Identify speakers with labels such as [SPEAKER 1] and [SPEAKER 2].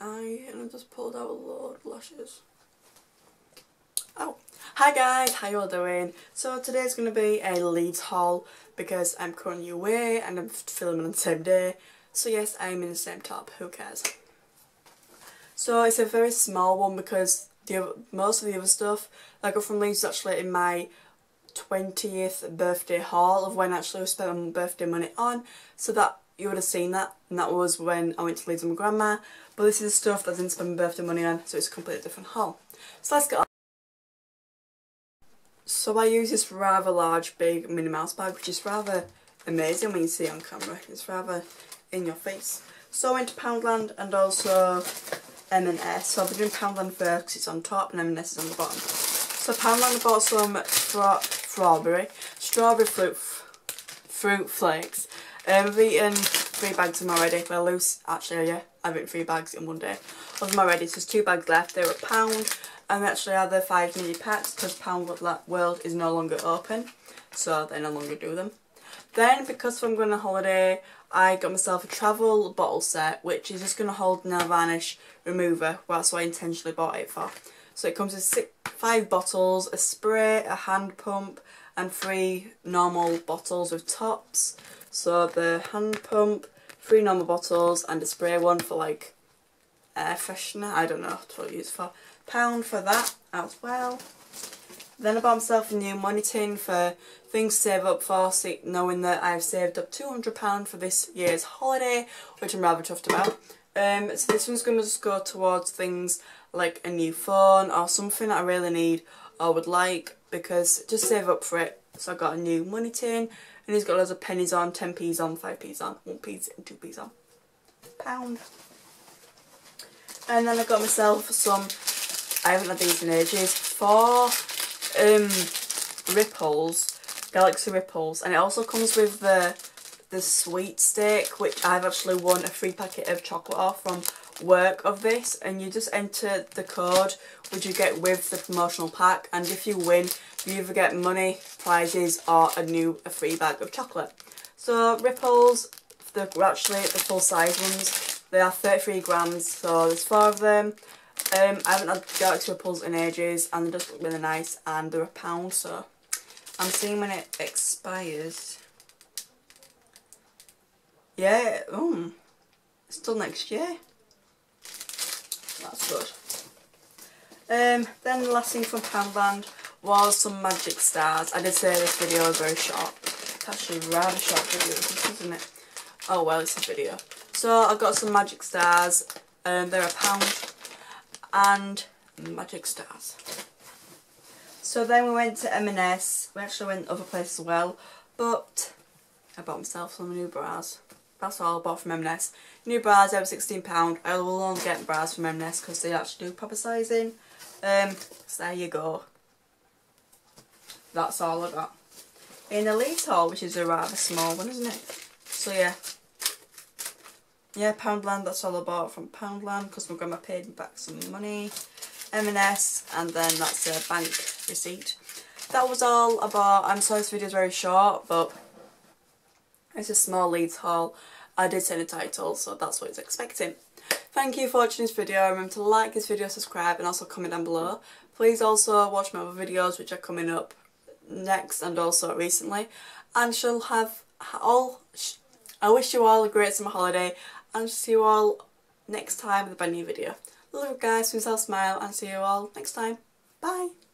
[SPEAKER 1] eye and I just pulled out a load of lashes. Oh, hi guys, how you all doing? So today's going to be a Leeds haul because I'm currently away and I'm filming on the same day. So yes, I'm in the same top, who cares? So it's a very small one because the other, most of the other stuff that I got from Leeds is actually in my 20th birthday haul of when actually I spent my birthday money on. So that you would have seen that and that was when I went to Leeds with my grandma. But this is stuff that I didn't spend my birthday money on so it's a completely different haul. So let's get on. So I use this rather large big Minnie Mouse bag which is rather amazing when you see it on camera. It's rather in your face. So I went to Poundland and also M&S. So I'll be doing Poundland first because it's on top and M&S is on the bottom. So Poundland bought some strawberry, strawberry fruit, fruit flakes. Um, I've eaten three bags of them already. Well, loose, actually, yeah, I've eaten three bags in one day of them already. So there's two bags left. They were a pound. And actually are the five mini packs because Pound World is no longer open. So they no longer do them. Then, because I'm going on holiday, I got myself a travel bottle set, which is just going to hold nail varnish remover. Well, that's what I intentionally bought it for. So it comes with six, five bottles, a spray, a hand pump, and three normal bottles with tops. So the hand pump, three normal bottles, and a spray one for like air freshener. I don't know what to use for. Pound for that as well. Then I bought myself a new money for things to save up for, knowing that I've saved up £200 for this year's holiday, which I'm rather chuffed about. Um, so this one's going to just go towards things like a new phone or something that I really need or would like because just save up for it. So I got a new money tin and he's got loads of pennies on, 10p's on, 5p's on, 1p's and 2p's on. Pound. And then I got myself some, I haven't had these in ages, four um, ripples, Galaxy Ripples, and it also comes with the the sweet stick, which I've actually won a free packet of chocolate off from work of this, and you just enter the code which you get with the promotional pack, and if you win, you either get money, prizes, or a new a free bag of chocolate. So Ripples, they're actually the full size ones. They are 33 grams, so there's four of them. Um, I haven't had Galaxy Ripples in ages and they just look really nice and they're a pound so I'm seeing when it expires. Yeah, um, still next year. That's good. Um, then the last thing from Poundland was some magic stars. I did say this video was very short. It's actually rather short video, isn't it? Oh well, it's a video. So I got some magic stars. Um, they're a pound and Magic Stars. So then we went to M&S. We actually went other places as well, but I bought myself some new bras. That's all I bought from M&S. New bras, over £16. I will only get bras from M&S because they actually do proper sizing. Um, so there you go. That's all I got. In Leeds haul, which is a rather small one, isn't it? So yeah, yeah, Poundland, that's all I bought from Poundland because my grandma paid me back some money. M&S, and then that's a bank receipt. That was all I bought. I'm sorry this video is very short, but it's a small Leeds haul. I did say the title, so that's what it's expecting. Thank you for watching this video. Remember to like this video, subscribe, and also comment down below. Please also watch my other videos, which are coming up next and also recently. And she'll have all... I wish you all a great summer holiday and see you all next time with a brand new video. Love you guys, smile and see you all next time. Bye!